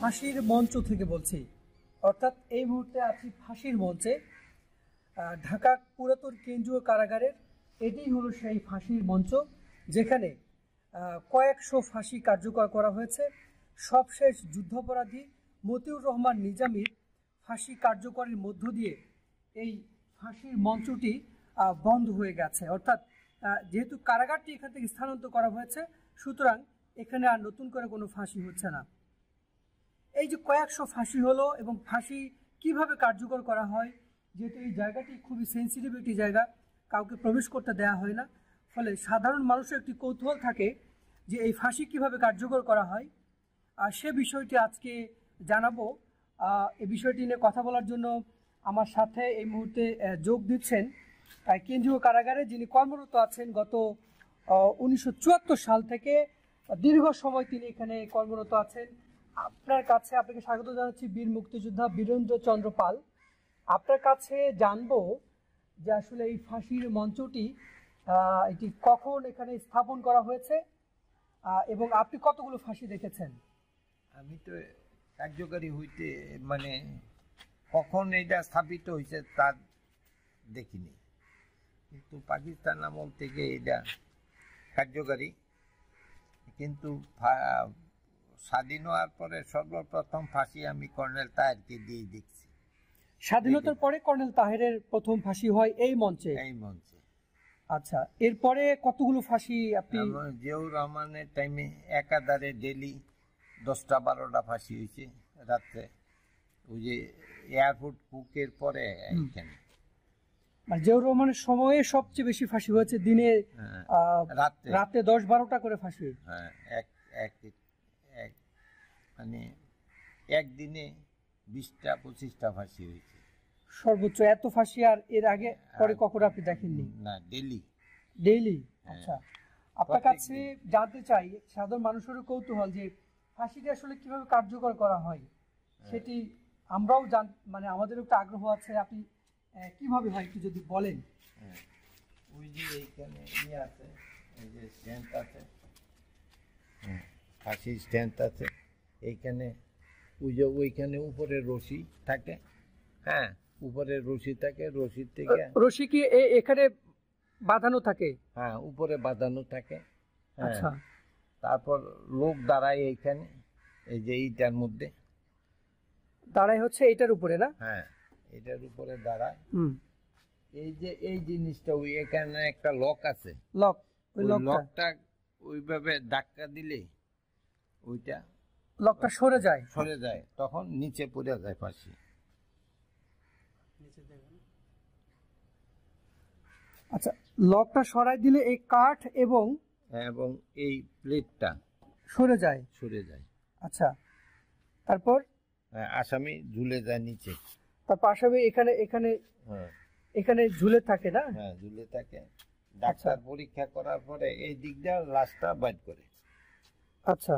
ফাঁসির মঞ্চ থেকে বলছি। অর্থাৎ এই মুহূর্তে আছি ফাঁসির মঞ্চে। ঢাকা পুরাতন কেন্দ্রীয় কারাগারের এটিই হলো সেই ফাঁসির মঞ্চ, যেখানে কয়েকশো ফাঁসি কার্যকর করা হয়েছে। সবশেষ যুদ্ধাপরাধী মতিউর রহমান নিজামীর ফাঁসি কার্যকরের মধ্য দিয়ে এই ফাঁসির মঞ্চটি বন্ধ হয়ে গেছে। অর্থাৎ যেহেতু কারাগারটি এখান থেকে স্থানান্তর করা হয়েছে, সুতরাং এখানে আর নতুন করে কোনো ফাঁসি হচ্ছে না। এই যে কয়েকশো ফাঁসি হলো এবং ফাঁসি কীভাবে কার্যকর করা হয় যেহেতু এই জায়গাটি খুবই সেন্সিটিভ একটি জায়গা কাউকে প্রবেশ করতে দেওয়া হয় না। ফলে সাধারণ মানুষের একটি কৌতূহল থাকে যে এই ফাঁসি কীভাবে কার্যকর করা হয়। আর সে বিষয়টি আজকে জানাব। এই বিষয়টি নিয়ে কথা বলার জন্য আমার সাথে এই মুহূর্তে যোগ দিচ্ছেন আহ, কেন্দ্রীয় কারাগারে যিনি কর্মরত আছেন গত উনিশশো চুয়াত্তর সাল থেকে দীর্ঘ সময় তিনি এখানে কর্মরত আছেন। আপনার কাছে আপনাকে স্বাগত জানাচ্ছি বীর মুক্তিযোদ্ধা বীরেন্দ্র চন্দ্র পাল। আপনার কাছে জানব যে আসলে এই ফাঁসির মঞ্চটি এটি কখন এখানে স্থাপন করা হয়েছে এবং আপনি কতগুলো ফাঁসি দেখেছেন? আমি তো কার্যকারী হইতে মানে কখন এটা স্থাপিত হয়েছে তা দেখিনি। কিন্তু পাকিস্তান আমল থেকে এটা কার্যকারী। কিন্তু স্বাধীন হওয়ার পরে সর্বপ্রথম ফাঁসি আমি কর্নেল তাহেরকে দিয়ে দেখছি। স্বাধীনতার পরে কর্নেল তাহেরের প্রথম ফাঁসি হয় এই মঞ্চে? এই মঞ্চে। আচ্ছা এরপরে কতগুলো ফাঁসি আপনি জিয়াউর রহমানের টাইমে একাধারে ডেলি দশটা বারোটা ফাঁসি হয়েছে রাত্রে। ওই যে এয়ারপোর্ট কুকের পরে এইখানে। মানে জিয়াউর রহমানের সময়ে সবচেয়ে বেশি ফাঁসি হয়েছে দিনে হ্যাঁ, রাত্রে। রাতে দশ বারোটা করে ফাঁসি হ্যাঁ এক এক মানে একদিনে বিশটা পঁচিশটা ফাঁসি হয়েছে। সর্বোচ্চ এত ফাঁসি আর এর আগে পরে কখনো আপনি দেখেননি? না ডেলি ডেইলি? আচ্ছা। আপনার কাছে জানতে চাই সাধারণ মানুষেরও কৌতূহল যে ফাঁসিটি আসলে কীভাবে কার্যকর করা হয় সেটি আমরাও জান মানে আমাদেরও একটা আগ্রহ আছে আপনি কীভাবে হয় একটু যদি বলেন। হ্যাঁ। ওই যে এইখানে ইয়ে আছে এই যে স্ট্যান্ড আছে। ফাঁসির স্ট্যান্ড আছে। এইখানে ওই যে ওইখানে উপরে রশি থাকে হ্যাঁ? উপরে রশি থাকে রশি থেকে রশি কি এখানে বাঁধানো থাকে? হ্যাঁ উপরে বাঁধানো থাকে হ্যাঁ। আচ্ছা। তারপর লোক দাঁড়ায় এইখানে এই যে এইটার মধ্যে। দাঁড়ায় হচ্ছে এটার উপরে না? হ্যাঁ এটার উপরে দাঁড়ায়। হুম। এই যে এই জিনিসটা ওই এখানে একটা লক আছে। লক ওই লকটা ওইভাবে ধাক্কা দিলে ওইটা লকটা সরে যায়। সরে যায় তখন নিচে পড়ে যায় পাশে। আচ্ছা লকটা সরাই দিলে এই কাঠ এবং এবং এই প্লেটটা সরে যায়। সরে যায়। আচ্ছা তারপর? হ্যাঁ, আসামি ঝুলে যায় নিচে। তার পাশাপাশি এখানে এখানে হ্যাঁ। এখানে ঝুলে থাকে না? হ্যাঁ ঝুলে থাকে। ডাক্তার পরীক্ষা করার পরে এই দিকটা লাশটা বাইট করে। আচ্ছা।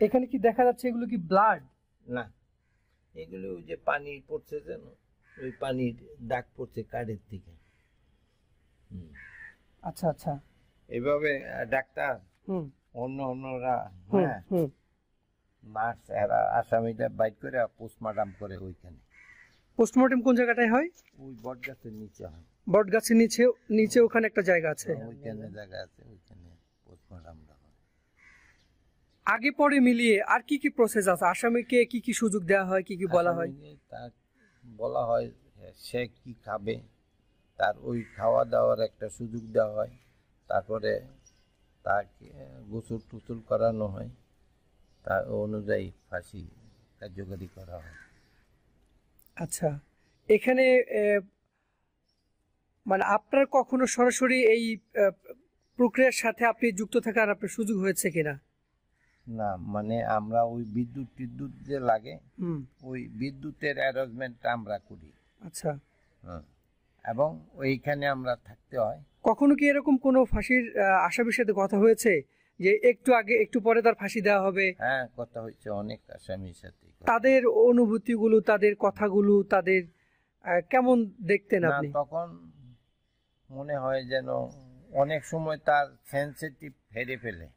এখানে কি দেখা যাচ্ছে এগুলো কি ব্লাড না। এগুলো ওই যে পানি পড়ছে যেন ওই পানির দাগ পড়ছে থেকে হুম। আচ্ছা আচ্ছা। এইভাবে আহ, ডাক্তার অন্য অন্যরা হ্যাঁ নার্স এরা আসামিটা বাইট করে পোস্টমার্টাম করে ওইখানে। পোস্টমর্টম কোন জায়গাটায় হয়? ওই বট গাছের নিচে হয়। বট গাছের নিচে নিচে ওখানে একটা জায়গা আছে। ওইখানে জায়গা আছে ওইখানে পোস্টমার্টামটা হয় আগে পরে মিলিয়ে আর কি কি প্রসেস আছে? আসামিকে কি কি সুযোগ দেওয়া হয় কি কি বলা হয়? তার বলা হয় সে কি খাবে তার ওই খাওয়া দাওয়ার একটা সুযোগ দেওয়া হয় তারপরে তাকে গোসল টুসল করানো হয় তার অনুযায়ী ফাঁসি কার্যকরী করা হয়। আচ্ছা এখানে মানে আপনার কখনো সরাসরি এই প্রক্রিয়ার সাথে আপনি যুক্ত থাকার আপনার সুযোগ হয়েছে কিনা? না মানে আমরা ওই বিদ্যুৎ টিদ্যুৎ যে লাগে হুম। ওই বিদ্যুতের অ্যারেঞ্জমেন্টটা আমরা করি। আচ্ছা। এবং ওইখানে আমরা থাকতে হয়। কখনো কি এরকম কোনো ফাঁসির আসামির সাথে কথা হয়েছে? যে একটু আগে একটু পরে তার ফাঁসি দেওয়া হবে? হ্যাঁ কথা হচ্ছে অনেক আসামির সাথে। তাদের অনুভূতিগুলো তাদের কথাগুলো তাদের কেমন দেখতেন আপনি? তখন মনে হয় যেন অনেক সময় তার সেন্সিটিভ হেরে ফেলে।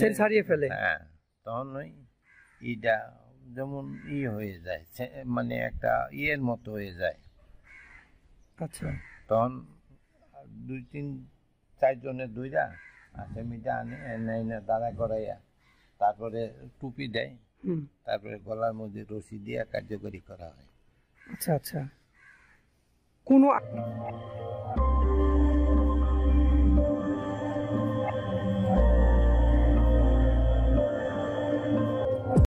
সেন্স হারিয়ে ফেলে। হ্যাঁ তখন ওই ইটা যেমন ই হয়ে যায় মানে একটা ইয়ের মতো হয়ে যায়। আচ্ছা। তখন দুই তিন চারজনের দুইরা আসামিটা আনে এনে এনে দাঁড়া করাইয়া তারপরে টুপি দেয়। তারপরে গলার মধ্যে রশি দিয়ে কার্যকরী করা হয়। আচ্ছা আচ্ছা। কোনো